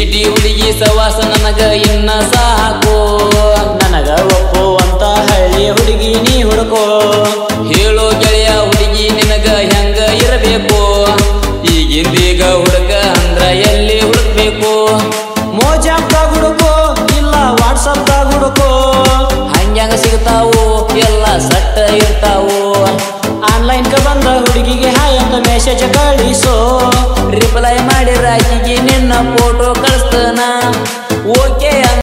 City ಹುಡುಗಿ ಸವಾಸ ನನಗ ಇನ್ನ ಸಾಕು. ನನಗ ಒಪ್ಪುವಂತ ಹಳ್ಳಿ ಹುಡುಗಿ ನೀ ಹುಡುಕೋ. ಹೇಳೋ ಗೆಳೆಯ ಹುಡುಗಿ ನಿನಗ ಹೆಂಗ ಇರಬೇಕು? ಈಗಿಂದೀಗ ಹುಡುಗ ಅಂದ್ರ ಎಲ್ಲಿ ಹುಡುಕ್ಬೇಕು? ಮೋಜಾಪ್ದಾಗ ಹುಡುಕೋ ಇಲ್ಲ ವಾಟ್ಸಪ್ದಾಗ ಹುಡುಕೋ. ಹಂಗ್ಯಾಂಗ ಸಿಗ್ತಾವು? ಎಲ್ಲ ಸಟ್ಟ ಇರ್ತಾವು. ಆನ್ಲೈನ್ ಕ ಬಂದ ಹುಡುಗಿಗೆ ಹಾಯ್ ಅಂತ ಮೆಸೇಜ್ ಕಳಿಸೋ. ರಿಪ್ಲೈ ಮಾಡಿರ ಆಕಿಗೆ ನಿನ್ನ ಪೋ